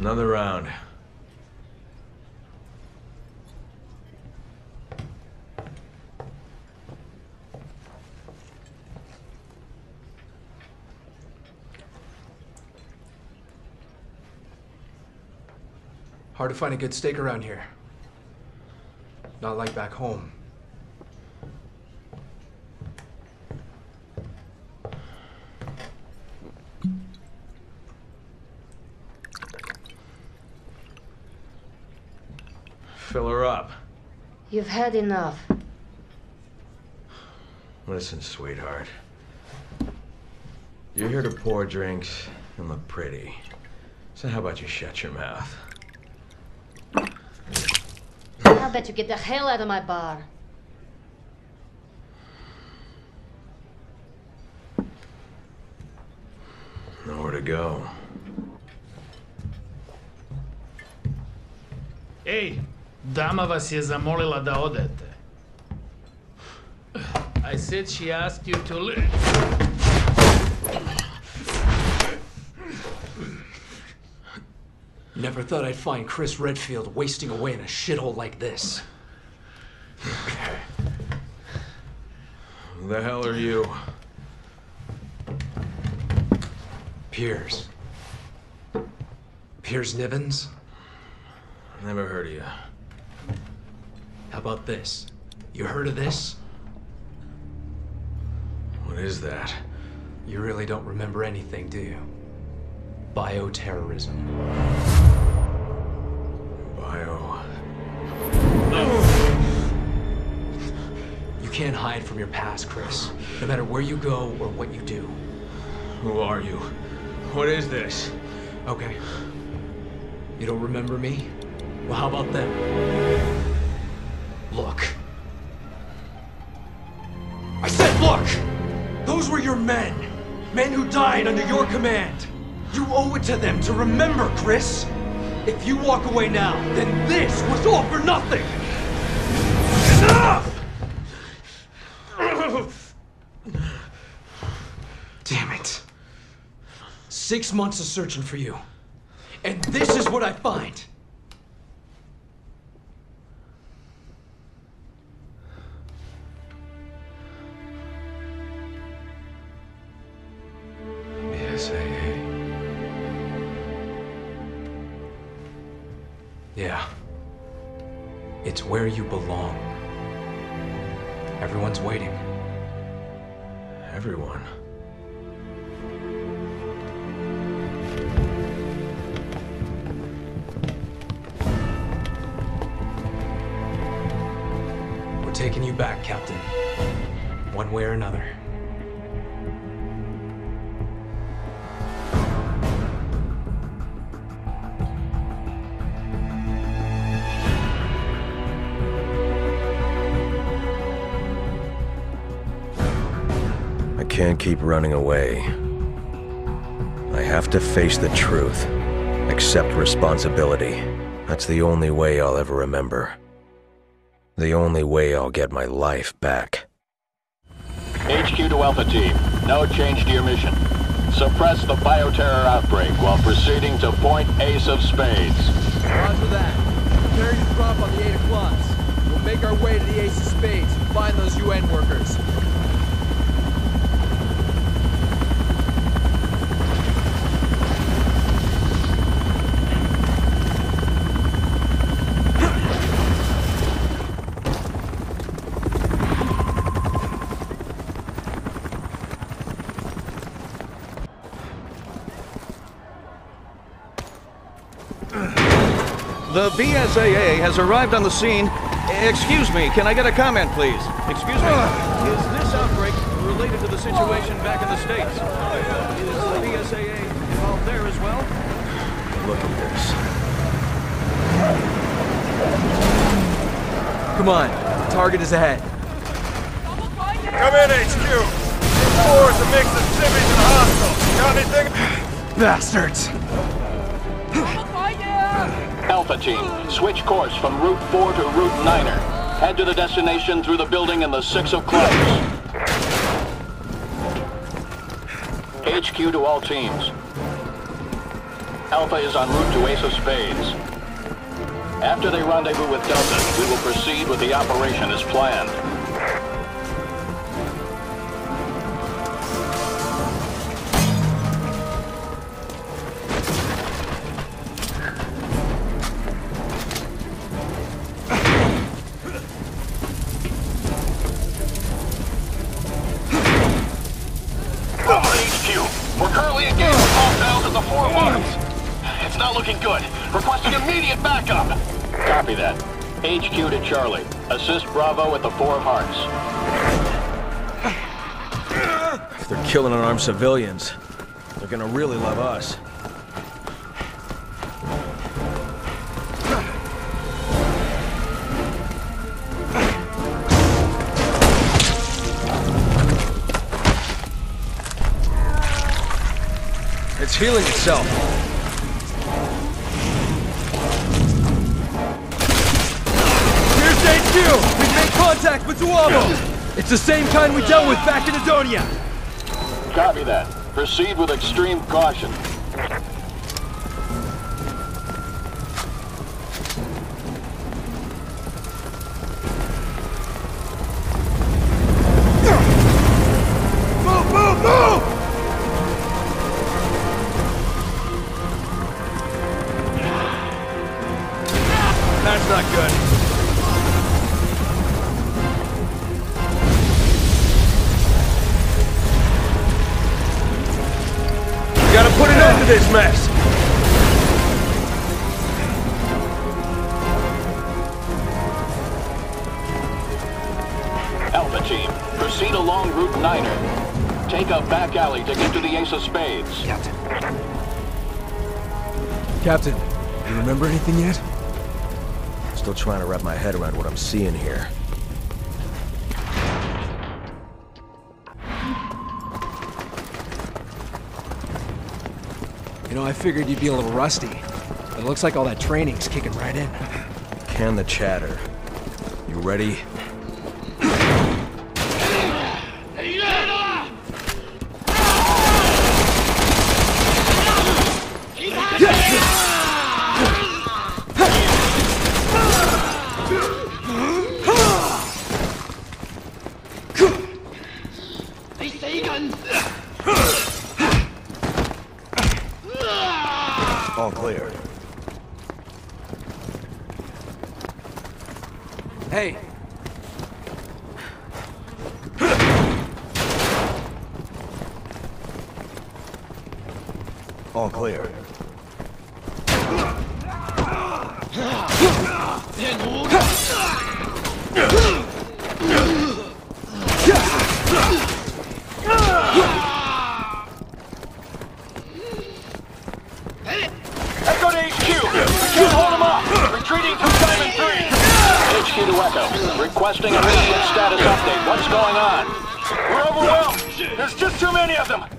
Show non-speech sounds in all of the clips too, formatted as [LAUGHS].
Another round. Hard to find a good steak around here. Not like back home. Fill her up. You've had enough. Listen, sweetheart. You're here to pour drinks and look pretty. So how about you shut your mouth? I'll bet you get the hell out of my bar. Nowhere to go. Ej, dama vas je zamolila da odete. I said she asked you to leave. Never thought I'd find Chris Redfield wasting away in a shithole like this. Who the hell are you? Piers. Piers Nivans? Never heard of you. How about this? You heard of this? What is that? You really don't remember anything, do you? Bioterrorism. Bio. You can't hide from your past, Chris. No matter where you go or what you do. Who are you? What is this? Okay. You don't remember me? Well, how about them? Look. I said look! Those were your men. Men who died under your command. You owe it to them to remember, Chris. If you walk away now, then this was all for nothing! Enough! Damn it. Six months of searching for you. And this is what I find. You belong. Everyone's waiting. Everyone. We're taking you back, Captain. One way or another. Can't keep running away. I have to face the truth. Accept responsibility. That's the only way I'll ever remember. The only way I'll get my life back. HQ to Alpha Team. No change to your mission. Suppress the bioterror outbreak while proceeding to Point Ace of Spades. Roger that. Prepare to drop on the 8 o'clocks. We'll make our way to the Ace of Spades and find those UN workers. The BSAA has arrived on the scene. Excuse me, can I get a comment, please? Excuse me. Is this outbreak related to the situation back in the States? Is the BSAA involved there as well? Look at this. Come on, target is ahead. Come in, HQ! This war is a mix of civvies and hostiles. Got anything? [SIGHS] Bastards! Alpha Team, switch course from Route 4 to Route 9er. Head to the destination through the building in the Six of Clubs. HQ to all teams. Alpha is en route to Ace of Spades. After they rendezvous with Delta, we will proceed with the operation as planned. HQ to Charlie. Assist Bravo at the Four of Hearts. If they're killing unarmed civilians, they're gonna really love us. It's healing itself. We've made contact with J'avo! It's the same kind we dealt with back in Edonia! Copy that. Proceed with extreme caution. Alpha Team, proceed along Route Niner. Take a back alley to get to the Ace of Spades. Captain, you remember anything yet? Still trying to wrap my head around what I'm seeing here. You know, I figured you'd be a little rusty. But it looks like all that training's kicking right in. Can the chatter. You ready? All clear. Hey, All clear to HQ! We can't hold them off! Retreating to Diamond 3! HQ to Echo. Requesting immediate status update. What's going on? We're overwhelmed! There's just too many of them!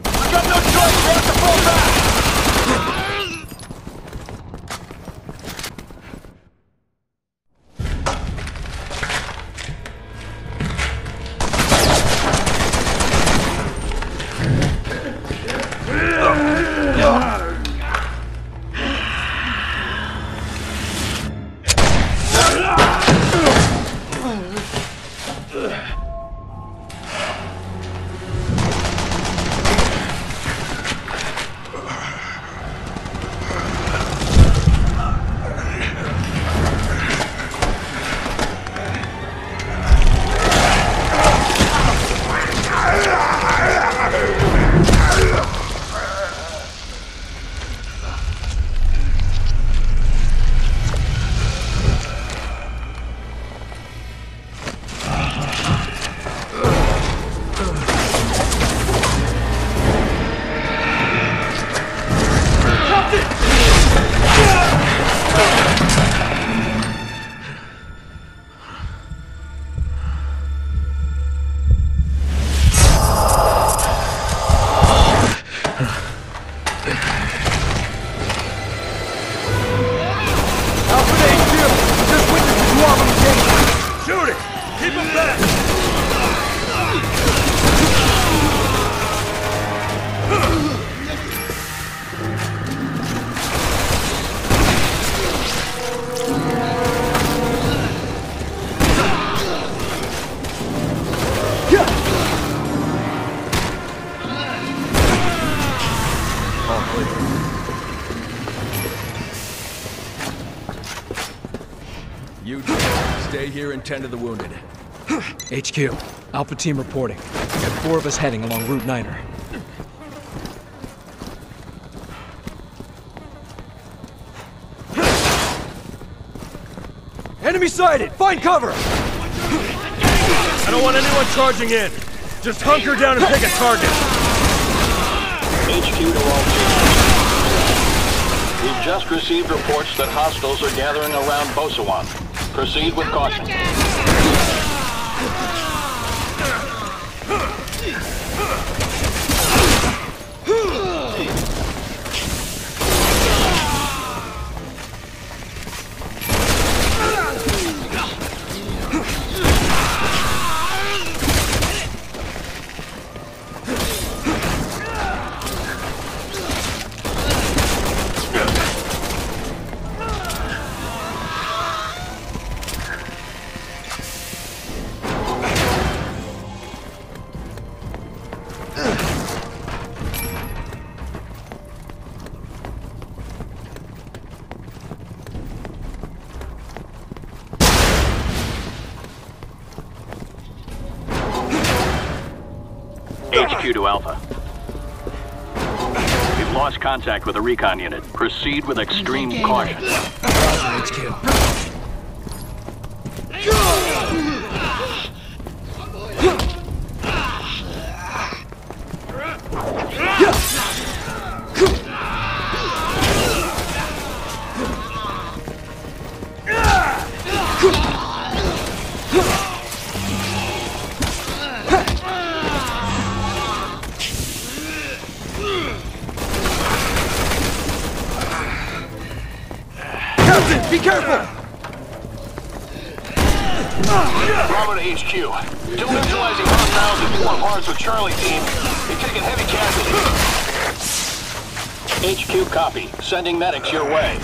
Tend to the wounded. HQ, Alpha Team reporting. We have four of us heading along Route 9er. Enemy sighted! Find cover! I don't want anyone charging in. Just hunker down and pick a target. HQ to all teams. We've just received reports that hostiles are gathering around Bosawan. Proceed with caution. HQ to Alpha. We've lost contact with the recon unit. Proceed with extreme caution. HQ. Be careful! Bravo to HQ. Still neutralizing hostiles at four bars with Charlie team. They've taken heavy casualties. HQ copy. Sending medics your way.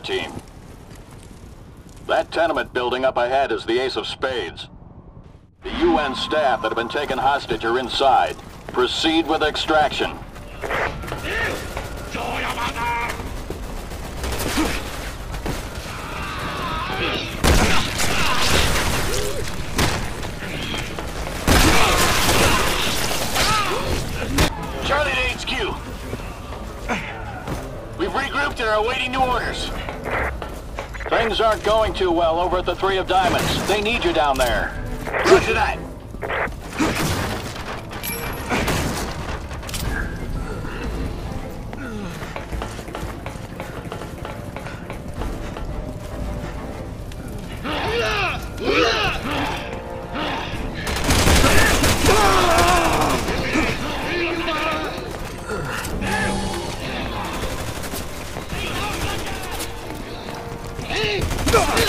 Team. That tenement building up ahead is the Ace of Spades. The UN staff that have been taken hostage are inside. Proceed with extraction. Charlie to HQ. We've regrouped and are awaiting new orders. Things aren't going too well over at the Three of Diamonds. They need you down there. Roger that. Ah!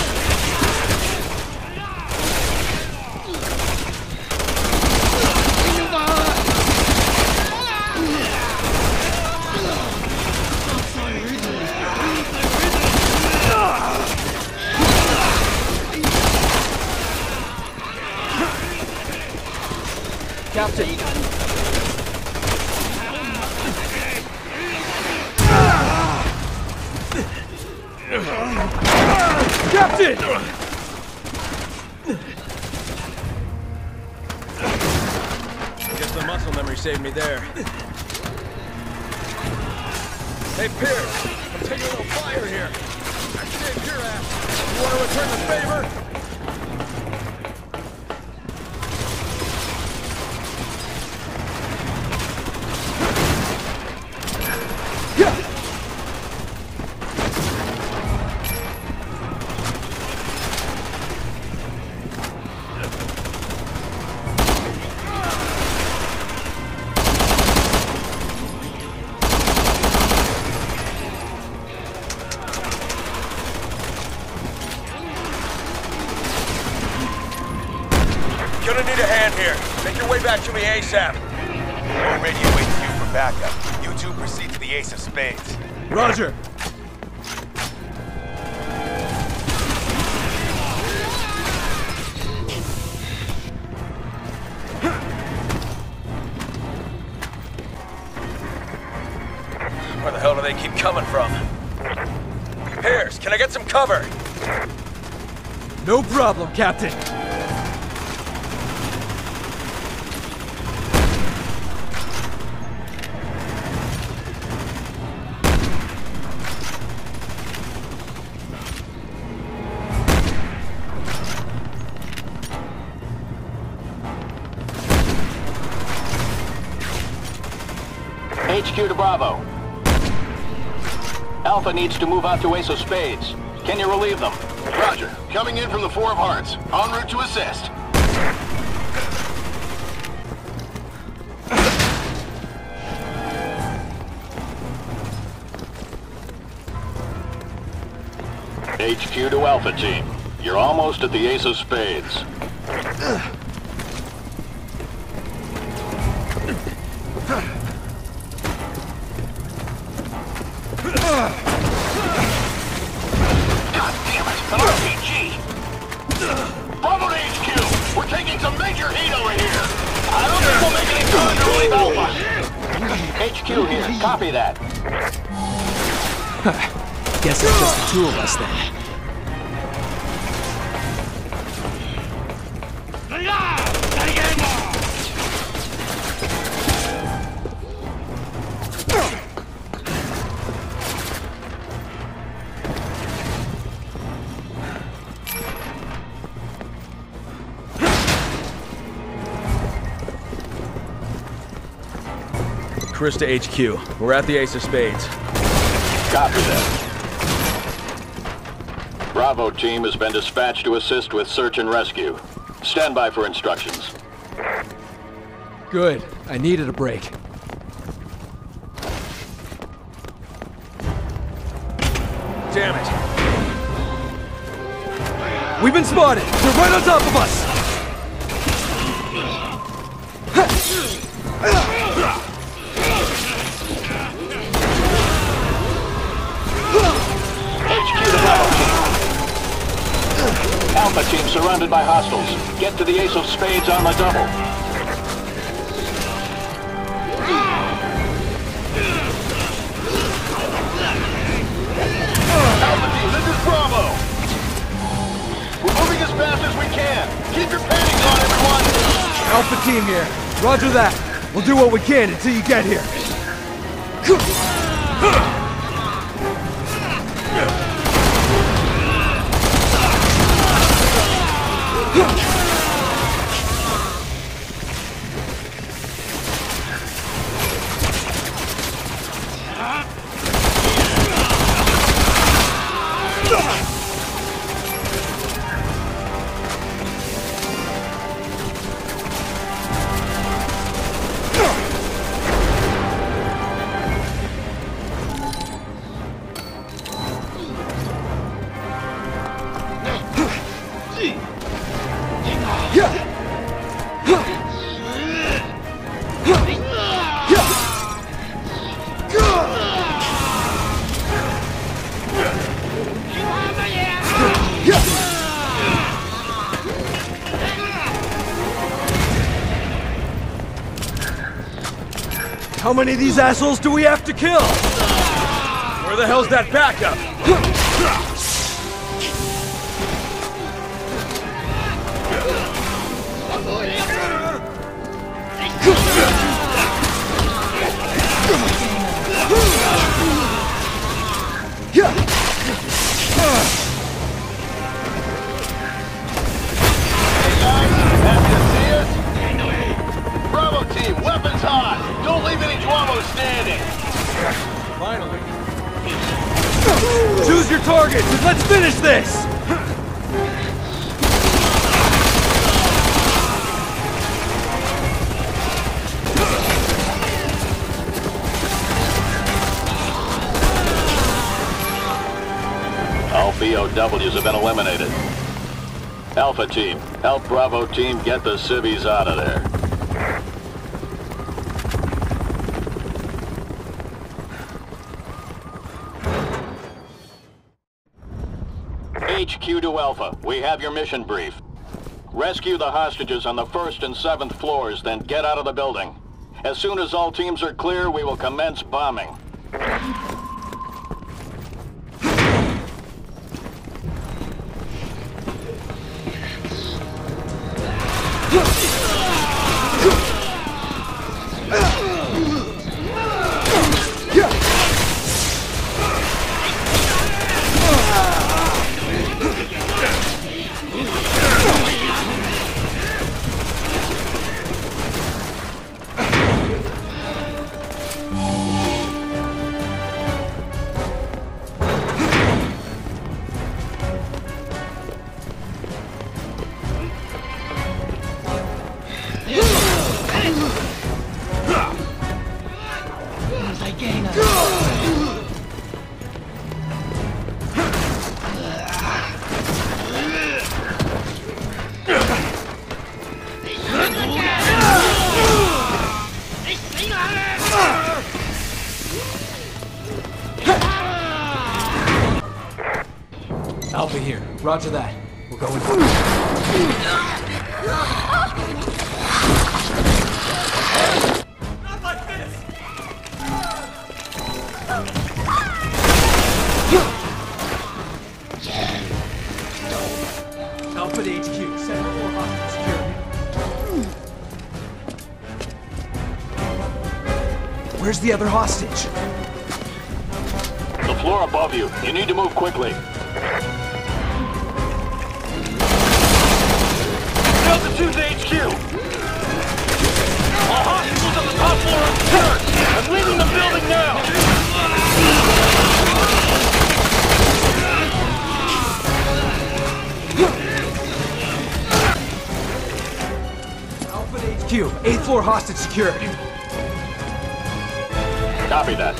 Dispatch to me ASAP. We'll radio HQ for backup. You two proceed to the Ace of Spades. Roger. Where the hell do they keep coming from? Piers, can I get some cover? No problem, Captain. Bravo. Alpha needs to move out to Ace of Spades. Can you relieve them? Roger. Coming in from the Four of Hearts. En route to assist. HQ to Alpha Team. You're almost at the Ace of Spades. [CLEARS THROAT] God damn it! An RPG! Bravo HQ! We're taking some major heat over here! I don't think we'll make any time to relieve Alpha! HQ here. Copy that. [LAUGHS] Guess it's just the two of us then. Chris to HQ. We're at the Ace of Spades. Copy that. Bravo team has been dispatched to assist with search and rescue. Stand by for instructions. Good. I needed a break. Damn it. We've been spotted! They're right on top of us! [LAUGHS] Alpha team surrounded by hostiles. Get to the Ace of Spades on the double. Alpha team, this is Bravo! We're moving as fast as we can! Keep your panics on, everyone! Alpha team here. Roger that. We'll do what we can until you get here. How many of these assholes do we have to kill? Where the hell's that backup? [LAUGHS] Happy Don't leave any J'avo standing! Finally. Choose your targets and let's finish this! All BOWs have been eliminated. Alpha team, help Bravo team get the civvies out of there. HQ to Alpha. We have your mission brief. Rescue the hostages on the first and seventh floors, then get out of the building. As soon as all teams are clear, we will commence bombing. Roger that. We're going. Alpha to HQ. Send four hostage security. Where's the other hostage? The floor above you. You need to move quickly. Delta 2's HQ! All hostages on the top floor are secured! I'm leaving the building now! Alpha HQ. Eighth floor hostage secured. Copy that.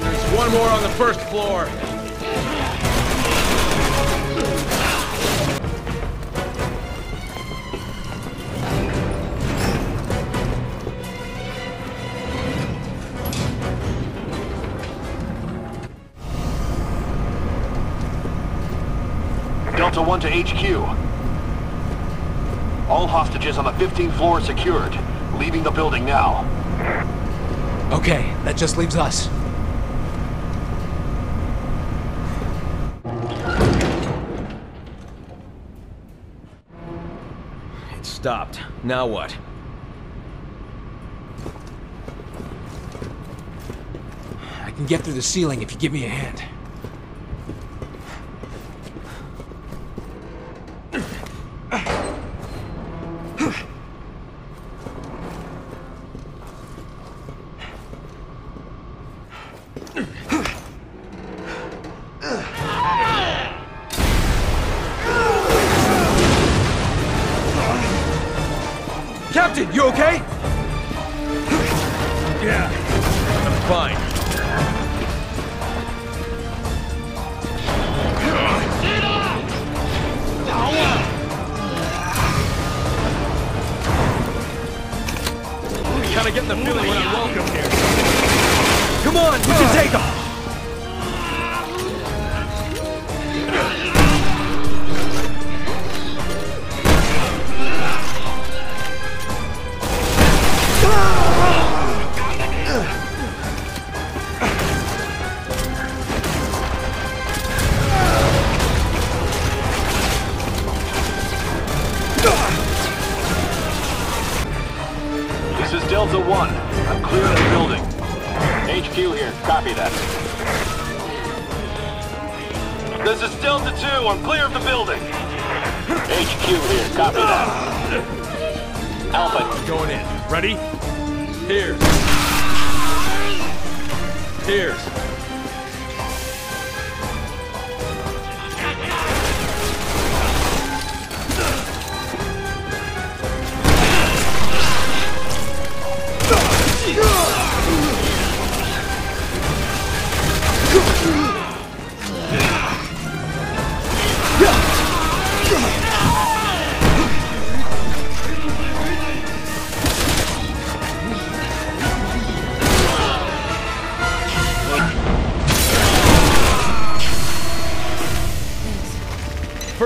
There's one more on the first floor. Delta 1 to HQ. All hostages on the 15th floor secured. Leaving the building now. Okay, that just leaves us. It stopped. Now what? I can get through the ceiling if you give me a hand. Captain, you okay? Yeah. I'm fine. Kinda getting the feeling we're not welcome here. Come on, we can take them. This is Delta 2. I'm clear of the building. HQ here. Copy that. Alpha. Going in. Ready? Here. Here's.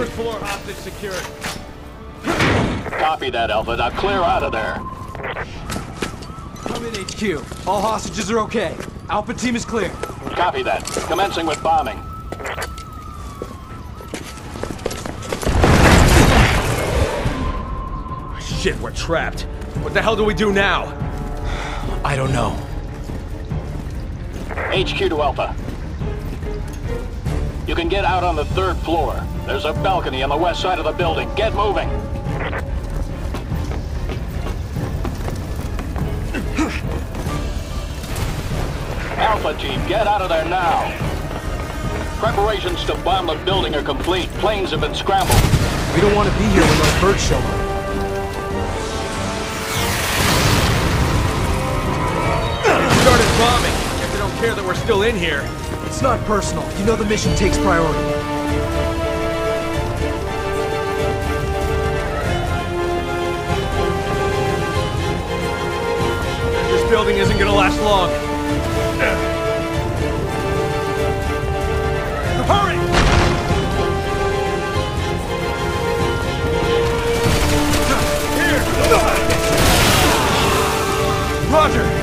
First floor hostage secured. Copy that, Alpha. Now clear out of there. Come in, HQ. All hostages are okay. Alpha team is clear. Copy that. Commencing with bombing. Shit, we're trapped. What the hell do we do now? [SIGHS] I don't know. HQ to Alpha. You can get out on the third floor. There's a balcony on the west side of the building. Get moving. Alpha team, get out of there now. Preparations to bomb the building are complete. Planes have been scrambled. We don't want to be here when those birds show up. Started bombing. Guess they don't care that we're still in here. It's not personal. You know the mission takes priority. This building isn't gonna last long. Hurry! Roger!